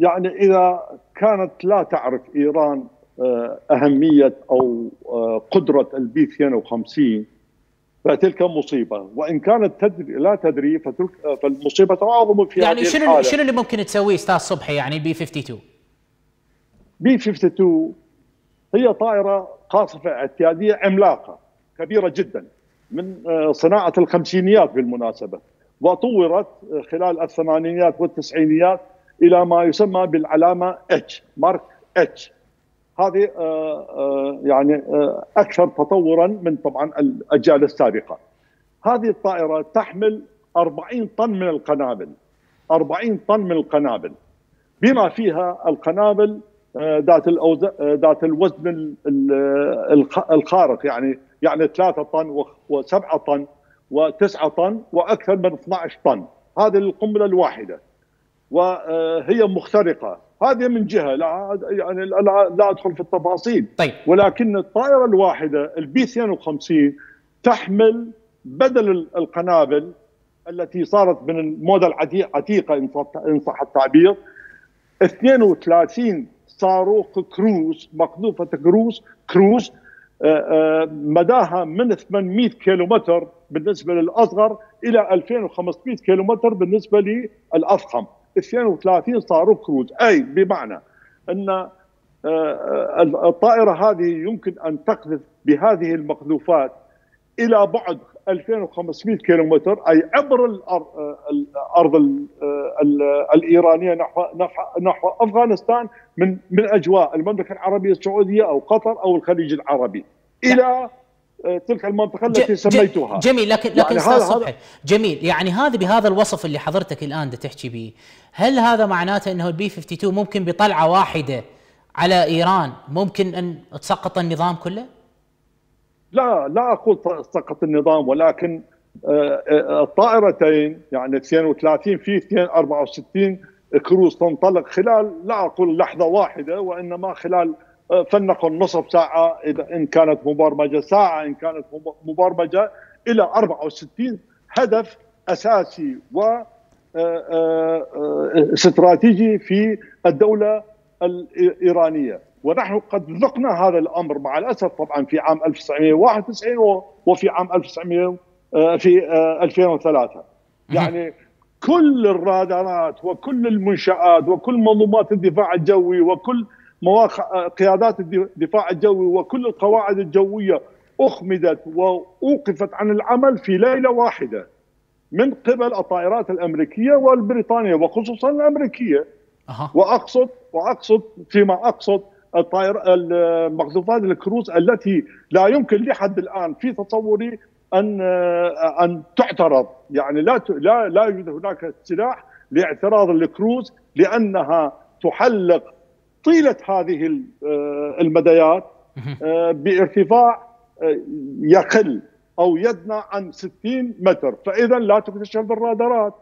يعني إذا كانت لا تعرف إيران آه، أهمية أو آه، قدرة البي 52 فتلك مصيبة وإن كانت تدري لا تدري فتلك فالمصيبة اعظم في يعني شنو الحالة. شنو اللي ممكن تسويه أستاذ صبحي يعني بي 52 بي 52 هي طائرة قاصفة اعتيادية عملاقة كبيرة جدا من صناعة الخمسينيات بالمناسبة وطورت خلال الثمانينيات والتسعينيات إلى ما يسمى بالعلامة H mark H هذه آه، آه، يعني آه، أكثر تطورا من طبعا الأجيال السابقة. هذه الطائرة تحمل 40 طن من القنابل. 40 طن من القنابل. بما فيها القنابل ذات ذات الوزن الخارق يعني يعني 3 طن و7 طن و9 طن وأكثر من 12 طن. هذه القنبلة الواحدة. وهي مخترقة. هذه من جهة لا يعني لا, أدخل في التفاصيل. طيب. ولكن الطائرة الواحدة البي 52 تحمل بدل القنابل التي صارت من الموضه العتيقه إن صح التعبير. 32 صاروخ كروز مقذوفة كروز كروز آه، آه، مداها من 800 كيلومتر بالنسبة للأصغر إلى 2500 كيلومتر بالنسبة للاضخم 32 صاروخ كروز أي بمعنى أن آه، الطائرة هذه يمكن أن تقذف بهذه المقذوفات إلى بعد 2500 كيلومتر. أي عبر الأرض الإيرانية نحو نحو أفغانستان من من أجواء المملكة العربية السعودية أو قطر أو الخليج العربي. إلى آه، تلك المنطقة التي سميتها جميل لكن لكن يعني أستاذ صبحي جميل. يعني هذا بهذا الوصف اللي حضرتك الآن تحكي به هل هذا معناته إنه البي 52 ممكن بطلعة واحدة على إيران ممكن أن تسقط النظام كله؟ لا لا أقول سقط النظام ولكن آه، آه، الطائرتين يعني 32 في 264 كروز تنطلق خلال لا أقول لحظة واحدة وإنما خلال آه، فلنقل نصف ساعة إذا إن كانت مبرمجه ساعة إن كانت مبرمجه إلى 64 هدف أساسي و استراتيجي في الدولة الإيرانية. ونحن قد ذقنا هذا الأمر مع الأسف طبعا في عام 1991 وفي عام 1900 آه، في 2003 آه، يعني كل الرادارات وكل المنشآت وكل منظومات الدفاع الجوي وكل مواقع قيادات الدفاع الجوي وكل القواعد الجوية أخمدت وأوقفت عن العمل في ليلة واحدة من قبل الطائرات الأمريكية والبريطانية وخصوصا الأمريكية أه. واقصد وأقصد فيما أقصد الطائر المقذوفات الكروز التي لا يمكن لحد الآن في تصوري أن أن تعترض يعني لا لا لا يوجد هناك سلاح لاعتراض الكروز لأنها تحلق طيلة هذه المديات بارتفاع يقل أو يدنى عن 60 متر. فإذا لا تكتشف بالرادارات